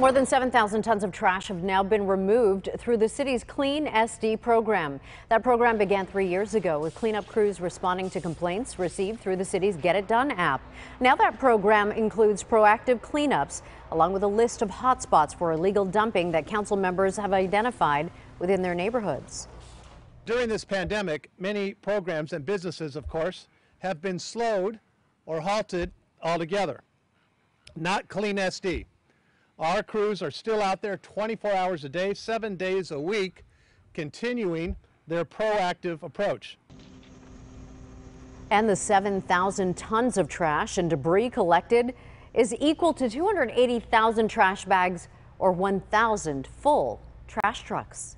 More than 7,000 tons of trash have now been removed through the city's Clean SD program. That program began three years ago with cleanup crews responding to complaints received through the city's Get It Done app. Now that program includes proactive cleanups along with a list of hotspots for illegal dumping that council members have identified within their neighborhoods. During this pandemic, many programs and businesses, of course, have been slowed or halted altogether. Not Clean SD. Our crews are still out there 24 hours a day, seven days a week, continuing their proactive approach. And the 7,000 tons of trash and debris collected is equal to 280,000 trash bags or 1,000 full trash trucks.